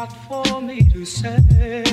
Not for me to say.